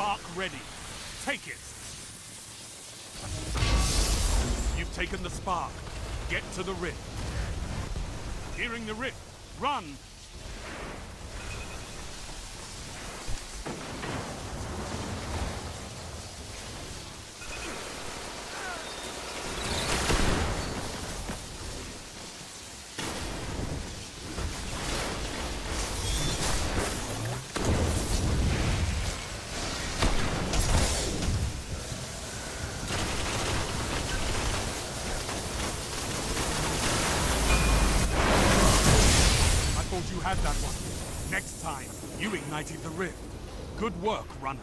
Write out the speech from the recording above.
spark ready. Take it. You've taken the spark. Get to the rift. Hearing the rift. Run! You had that one. Next time, you ignited the rift. Good work, runner.